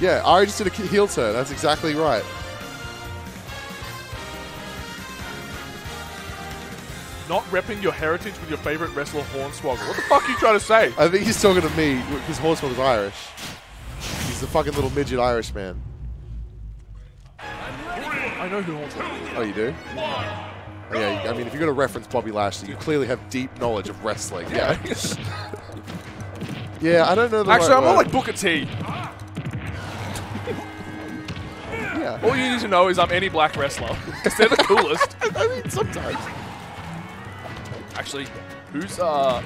Yeah, Ari just did a heel turn. That's exactly right. Not repping your heritage with your favorite wrestler, Hornswoggle. What the fuck are you trying to say? I think he's talking to me because Hornswoggle's Irish. He's the fucking little midget Irish man. I know who Hornswoggle is. Oh, you do? Oh, yeah, I mean, if you're going to reference Bobby Lashley, you clearly have deep knowledge of wrestling. Yeah. yeah, I don't know the Actually, right I'm more like Booker T. All you need to know is I'm any black wrestler. Because they're the coolest. I mean, sometimes. Actually, who's uh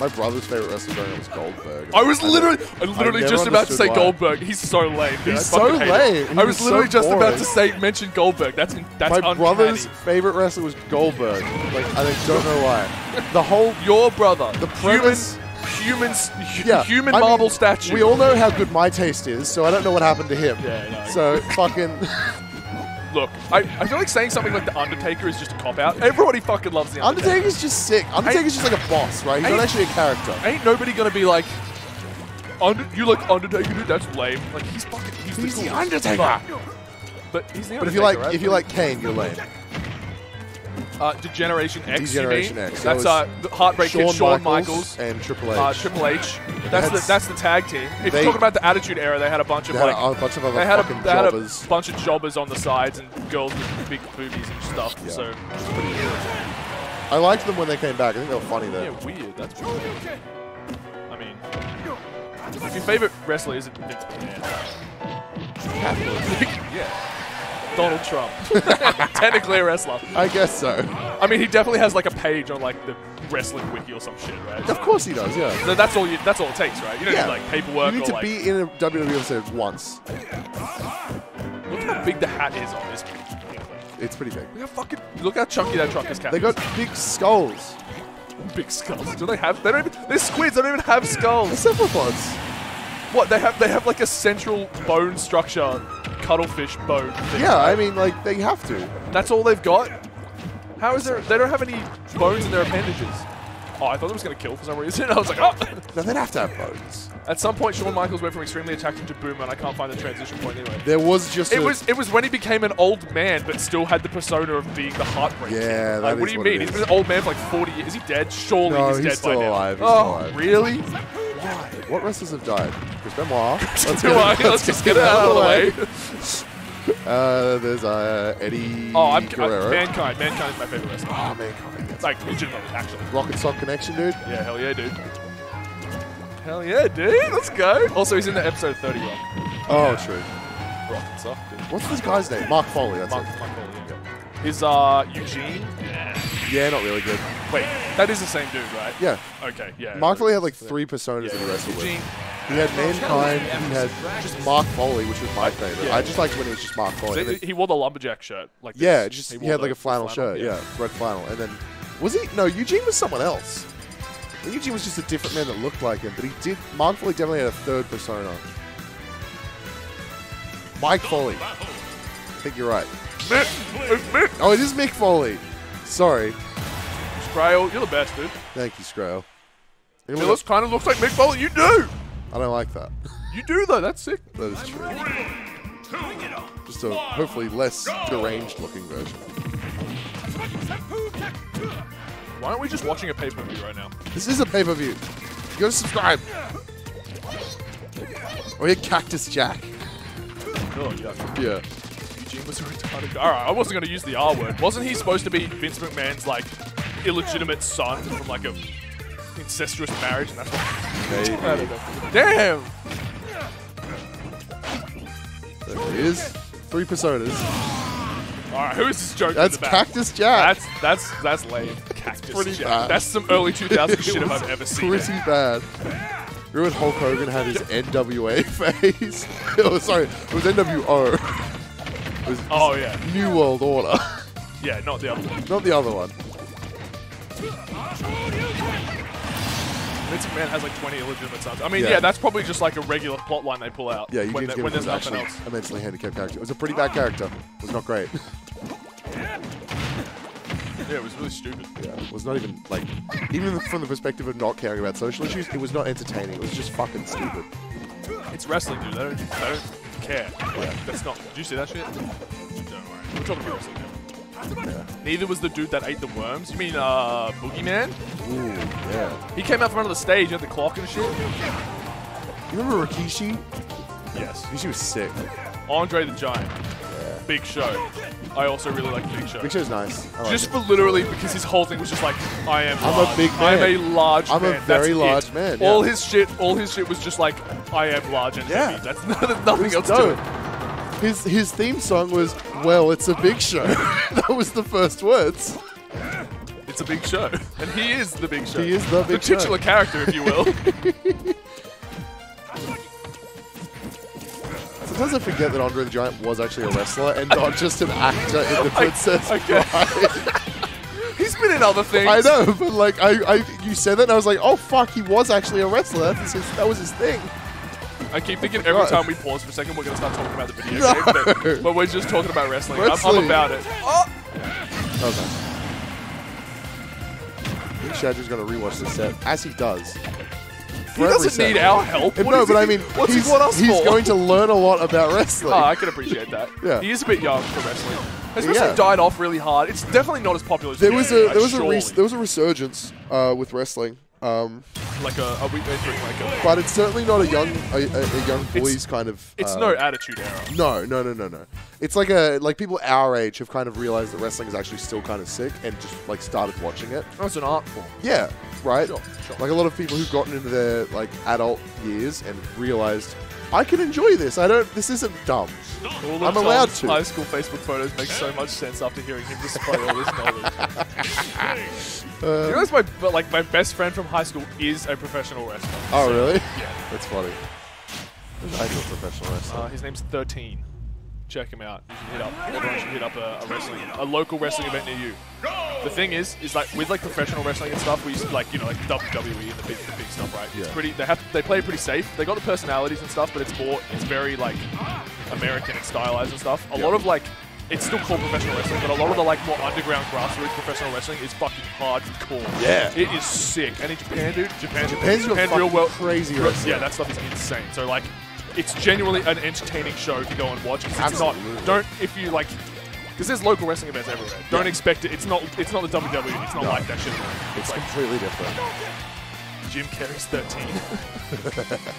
My brother's favorite wrestler growing up was Goldberg. I was literally, I literally I just about to say why. Goldberg. He's so lame. dude. He's I so hate it. lame. He I was was literally so just about to say mention Goldberg. That's that's My uncanny. brother's favorite wrestler was Goldberg. Like, I don't- don't know why. The whole Your brother, The human, premise- human, hu- yeah, human I mean, marble statue. We all know how good my taste is, so I don't know what happened to him. Yeah, no. So fucking Look, I, I feel like saying something like the Undertaker is just a cop out. Everybody fucking loves the Undertaker. Undertaker's just sick. Undertaker's just like a boss, right? He's not actually a character. Ain't nobody gonna be like, Under, you like Undertaker, dude? That's lame. Like he's fucking, he's, He's the coolest. Undertaker. But he's the Undertaker. But if you like right? if you like Kane, you're lame. Uh, Degeneration X, Degeneration you mean? X. That's That uh, Heartbreak Kid, Shawn Michaels Michaels, and Triple H. uh, Triple H. That's the That's- the tag team. If you're talking about the Attitude Era, they had a bunch of like a bunch of other they had a, they had a bunch of jobbers on the sides and girls with big boobies and stuff. Yeah. So I liked them when they came back. I think they were funny though. yeah, weird. That's weird. I mean, if your favorite wrestler isn't Vince McMahon, yeah. Donald Trump. Technically a wrestler. I guess so. I mean, he definitely has like a page on like the wrestling wiki or some shit, right? Of course he does. Yeah. So that's all you. That's all it takes, right? You don't Yeah. need like paperwork You need or to like. be in a WWE episode once. Look how big the hat is on this. It's pretty big. Look how fucking. Look how chunky that truck is. They got big skulls. big skulls. Do they have? They don't. Even, they're squids. They don't even have skulls. They're skulls. cephalopods. What? They have. They have like a central bone structure, cuttlefish bone. Thing, Yeah, I mean, like they have to. That's all they've got. How is there? They don't have any bones in their appendages. Oh, I thought it was gonna kill for some reason. I was like, oh. No, they'd have to have bones. At some point, Shawn Michaels went from extremely attractive to boomer, and I can't find the transition point anyway. There was just It was it was when he became an old man, but still had the persona of being the heartbreak. Yeah, like, what do you what mean? He's been an old man for like 40 years. Is he dead? Surely No, he's, he's dead still by now. he's oh, alive. really? What wrestlers have died? Chris Benoit. Let's, Come on, let's just get it out of the way. Uh, there's uh, Eddie Oh, I'm uh, Guerrero. mankind. Mankind is my favorite wrestler. oh, mankind. It's like legitimately, actually. Rock 'n' Sock Connection, dude. Yeah, hell yeah, dude. Hell yeah, dude. Let's go. Also, he's in the episode 30 Rock. Oh, true. Rock suck, dude. What's this guy's name? Mark Foley. That's Mark, it. Mark Foley, yeah. Is uh Eugene? Yeah, not really good. Wait, that is the same dude, right? Yeah. Okay, yeah. Mark Foley had like three personas that he wrestled with. Eugene. He had Mankind. He had just Mark Foley, which was my favorite. Yeah. I just liked when it was just Mark Foley. And He, he wore the lumberjack shirt. Like this. yeah, just he, wore had like a flannel, shirt. Yeah. red flannel. And then was he? No, Eugene was someone else. Eugene was just a different man that looked like him, but he did. Mark Foley definitely had a third persona. Mike Foley. I think you're right. Mick, it's Mick. Oh, it is Mick Foley. Sorry. Scrail, you're the best, dude. Thank you, Scrail. It looks, kind of looks like Mick Foley. You do. I don't like that. You do though. That's sick. That is true. Just a hopefully less deranged looking version. Why aren't we just watching a pay-per-view right now? This is a pay per view. You gotta subscribe. Oh you Cactus Jack. Oh yeah. Yeah. Eugene was a retarded. All right, I wasn't going to use the R word. Wasn't he supposed to be Vince McMahon's like illegitimate son from like a incestuous marriage? And that's what. I Maybe. Damn. There he is. Three personas. All right, who is this joke? That's in the back? Cactus Jack. That's that's that's lame. Cactus pretty Jack. bad. That's some early 2000s shit if I've ever seen. Pretty it. bad. Remember when Hulk Hogan had his NWA face? oh, sorry, it was NWO. Was Oh yeah, New World Order, yeah, not the other one. not the other one. Vince McMahon has like 20 illegitimate sons. I mean, Yeah. yeah, that's probably just like a regular plot line they pull out. Yeah, when, Eugene the- Gibbons when there's was nothing else. a mentally handicapped character. It was a pretty bad character. It was not great. Yeah, it was really stupid. Yeah, it was not even like, even from the perspective of not caring about social issues, it was not entertaining. It was just fucking stupid. It's wrestling, dude. They don't, they don't care. Like, that's not. Did you see that shit? Don't worry. We're talking about wrestling now. Yeah. Neither was the dude that ate the worms. You mean uh, Boogeyman? Ooh, yeah. He came out from under the stage, had the clock and shit. You remember Rikishi? Yes. Rikishi was sick. Andre the Giant. Big Show. I also really like Big Show. Big Show's nice. I like just it. for literally because his whole thing was just like I am. I'm a large. big I'm man. a large I'm a very That's large it. man, All his shit, all his shit was just like I am large and Yeah. heavy. That's nothing else was to it. His his theme song was "Well, it's a big show." that was the first words. It's a big show, and he is the big show. He is the big show. the titular show. character, if you will. Sometimes I forget that Andre the Giant was actually a wrestler and not just an actor in the Princess okay. Bride. He's been in other things. I know, but like I, I, you said that, and I was like, "Oh fuck, he was actually a wrestler. That's his, that was his thing." I keep thinking every time we pause for a second, we're going to start talking about the video No. game, but, but we're just talking about wrestling. I'm, I'm about it. Oh! Okay. I think Shadrew's going to rewatch this set, as he does. He doesn't need our help. What no, but I mean, what's he's, he want us he's for? going to learn a lot about wrestling. Oh, I can appreciate that. Yeah. He is a bit young for wrestling. Has wrestling Yeah. died off really hard? It's definitely not as popular as there it was used to a be, there was a res- there was a resurgence uh, with wrestling, um, like a, are we entering like a but it's certainly not a young a, a, a young boys kind of. it's uh, no attitude era. No, no, no, no, no. It's like a like people our age have kind of realized that wrestling is actually still kind of sick and just like started watching it. Oh, it's an art form. Yeah, right. Sure, sure. Like a lot of people who've gotten into their like adult years and realized I can enjoy this. I don't. This isn't dumb. All of I'm allowed Tom's to. High school Facebook photos make so much sense after hearing him display all this knowledge. you Uh, realize my but like my best friend from high school is a professional wrestler. oh, So, really? Yeah. That's funny. I do a professional wrestler. Uh, his name's 13. Check him out. You should hit up. Everyone should hit up a, a wrestling, a local wrestling event near you. The thing is, is like with like professional wrestling and stuff, we used to like you know like WWE and the big, the big stuff, right? It's Yeah. pretty. They have they play pretty safe. They got the personalities and stuff, but it's more, it's very like American and stylized and stuff. A Yeah. lot of like. It's still called professional wrestling, but a lot of the like more underground grassroots professional wrestling is fucking hardcore. Yeah. it is sick. And in Japan, dude, Japan, Japan's Japan real well, crazy wrestling. Yeah, that stuff is insane. So like, it's genuinely an entertaining show to go and watch. it's not. Absolutely. Don't if you like. Because there's local wrestling events everywhere. Don't Yeah. expect it. It's not. It's not the WWE. It's not No. like that shit. it's It's like completely different. Jim Carrey's 13.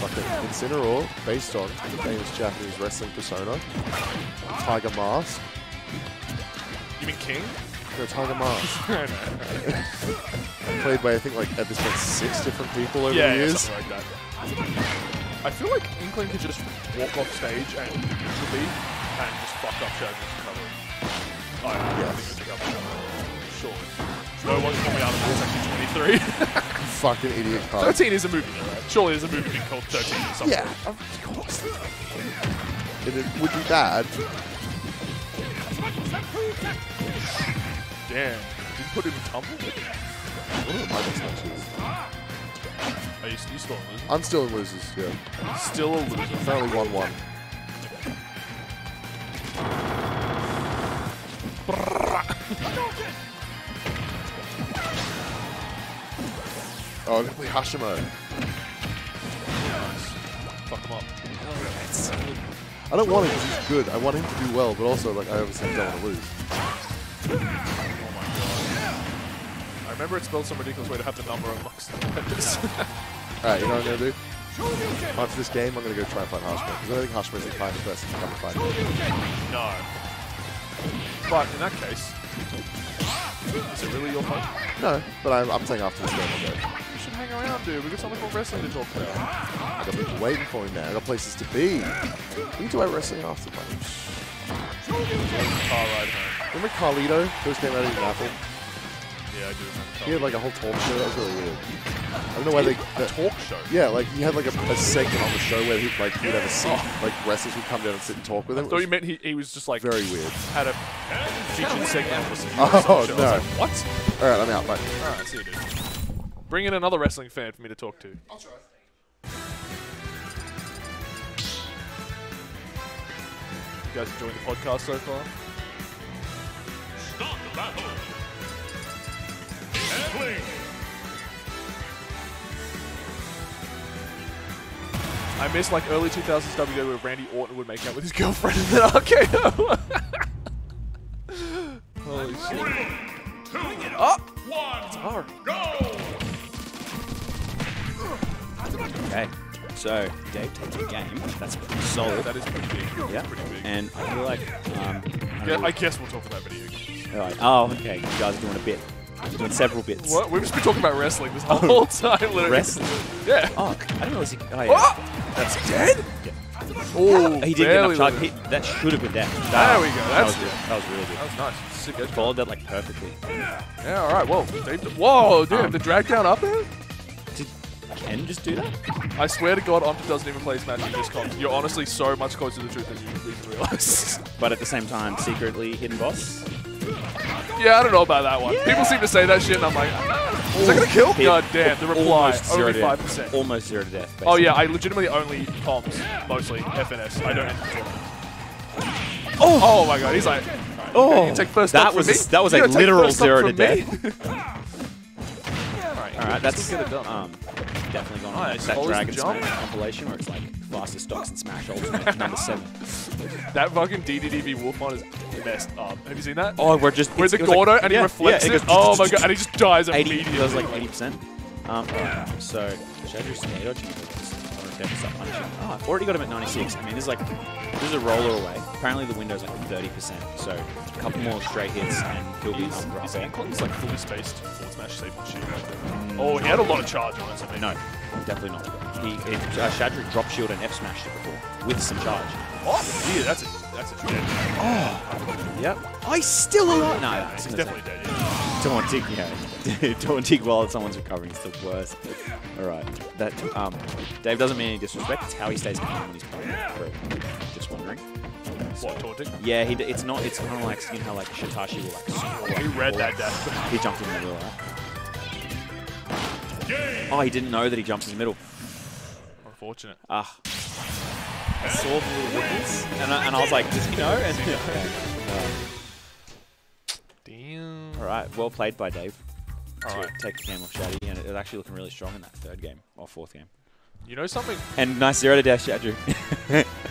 Fucking Incineroar, based on the famous Japanese wrestling persona, Tiger Mask. you mean King? No, Tiger Mask. Played by I think like at this point six different people over yeah, the yeah, years. something like that. I feel like Inkling could just walk off stage and usually and just fuck up shows and cover it. Oh, yeah, Yes. I think cover. Sure. No one called me out of. It's actually 23. Fucking idiot card. 13 is a movie? Surely there's a movie being called 13 or something. Yeah, of course. And it would be bad. Damn. Did you put him in tumble? What are best matches? Are you, you still a loser? I'm still in losers, yeah. Still a loser. Apparently 1 1. Oh, I'm gonna play Hashimo. Fuck him up. I don't want him because he's good. I want him to do well, but also, like, I obviously don't want to lose. My god. I remember it's spelled some ridiculous way to have the number the defenders. Alright, you know what I'm gonna do? After this game, I'm gonna go try and fight Hashimo, because I don't think Hashimo's the kind of person to come and fight no. But in that case, is it really your fault? No, but I'm, I'm saying after this game, I'll go. You should hang around, dude. We've got something called wrestling to talk about. I got people waiting for me, man. I got places to be. We can do our wrestling after, man. Car ride home. Remember Carlito first came out of Apple? Yeah, I do remember. He had like a whole talk show. That was really weird. I don't know why they. a talk show. yeah, like he had like a, a segment on the show where he like he would have a seat, oh. like wrestlers would come down and sit and talk with him. I It thought was you meant he, he was just like very weird. had a featured segment for some Oh, show. I was no. like, what? All right, I'm out. Bye. Alright, see you, dude. Bring in another wrestling fan for me to talk to. I'll try. You guys enjoying the podcast so far? Start the battle. I miss like early 2000s WWE where Randy Orton would make out with his girlfriend and then RKO. Holy Three, shit. Two, up. One, it's hard. Go. Okay. So, Dave takes the game. That's pretty solid. Yeah, that is pretty big. Yeah. Pretty big. And I feel like... Um, I, yeah, I guess we'll talk about video games. Right. Oh, okay. You guys are doing a bit. You're doing several bits. What? We've just been talking about wrestling this whole time, literally. Wrestling? Yeah. Oh, I didn't realize he. Oh, yeah. Oh! That's dead? Yeah. Oh, He did get enough charge. He, that should have been death. There we go, That was good. good. That was really good. That was nice. Sick edge Followed that like perfectly. Yeah, all right. Whoa, whoa, dude, Um, the drag down up there. Did Ken just do that? I swear to God, Omta doesn't even play Smash in this comp. You're honestly so much closer to the truth than you even realize. But at the same time, secretly hidden boss. Yeah, I don't know about that one. People seem to say that shit, and I'm like, ah, is that gonna kill? Hit God damn, the reply almost zero only to five death. percent. Almost zero to death. Oh yeah, I legitimately only comms, mostly FNS. I don't. Oh! Oh my God, he's like, "Alright, Oh, you take first that was a- that was You a literal zero to me?" death. Alright, All right, that's get it done. Um, definitely gone on Nice. that Follows the Dragon jump. Smash compilation where it's like fastest stocks and Smash Ultimate number seven. That fucking DDDV Wolfmon is messed up. Have you seen that? Oh, we're just With the it was like- Gordo and yeah, he reflects yeah, it. goes oh my god, and he just dies 80, immediately. does like 80%. Um, alright, so, Shadrew's Tornado dodging. Start punching. Oh, I've already got him at 96. I mean, this is like, this is a roller away. Apparently the window's like 30%, so a couple more straight hits and he'll be Is, number is up. Ankons like fully spaced forward smash shield? Oh, he had a lot of charge on it. So. No, definitely not. He, he uh, Shadrew drop shield and F smashed it before with some charge. Oh, yeah, that's a that's a true. Oh, yep. I still alive. No, no, He's definitely dead. Yeah. Taunting, yeah. Don't Taunting while someone's recovering is the worst. All right, that um, Dave doesn't mean any disrespect. It's how he stays calm when he's playing. Just wondering. What taunting? Yeah, he, it's not. It's kind of like you know how like Shitashi will like. score, He read that death. He jumped in the middle. Right? Oh, he didn't know that he jumps in the middle. Unfortunate. Ah. I saw the little ripples, and I, and I was like, just you know, and Damn. all right, well played by Dave. All to right. take the game off Shaddy, and it was actually looking really strong in that third game or fourth game. You know something? And nice zero to dash, Shadrew.